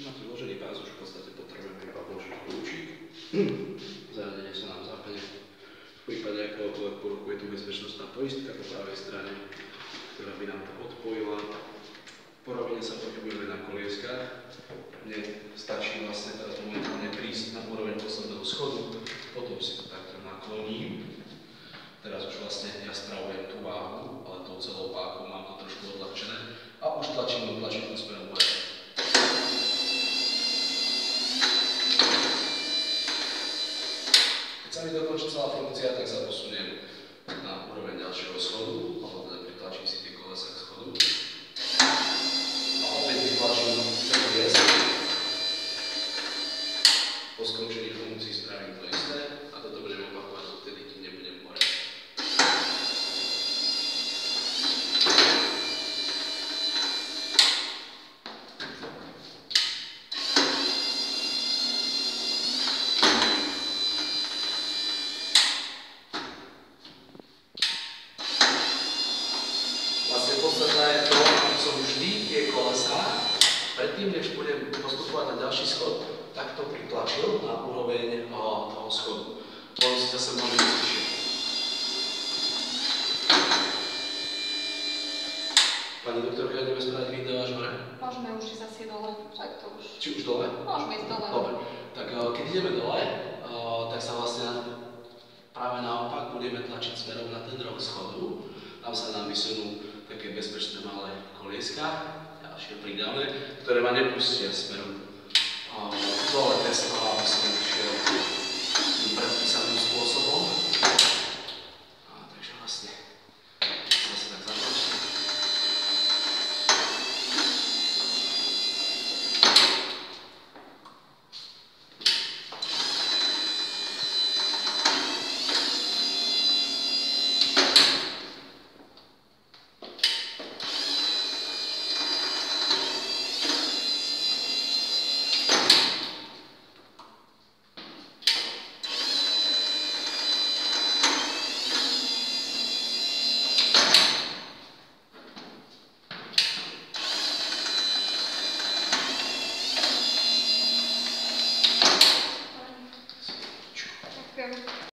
Máte vložený pás, už v podstate potrebujeme iba vložiť kľúčik. Hmm. Zariadenie sa nám zapne. V prípade akéhokoľvek poruku je tu bezpečnostná poistka po pravej strane, ktorá by nám to odpojila. Po sa pohybujeme na kolies sa mi dokončí celá funkcia, tak sa posuniem na úroveň ďalšieho schodu, alebo teda pritlačím si tie kolesa k schodu. A opäť vytlačím ten liest. Po skončení funkcií spravím to isté a toto budem opakovať odtedy, kým nebudem hore. Vlastne podstatné je to, aby som vždy tie kolesá, predtým, než budem postupovať na ďalší schod, takto pritlačil na úroveň toho schodu. Potom si zase môžem vystišiť. Pani doktorka, ideme spraviť video až hore? Môžeme už ísť asi dole, však to už... Či už dole? Môžeme ísť dole. Dobre, tak eh, keď ideme dole, eh, tak sa vlastne práve naopak budeme tlačiť smerom na ten roh schodu. Tam sa nám vysunú bezpečné malé kolieska, ďalšie pridáme, ktoré ma nepustia smerom dole toho, aby som spôsobom.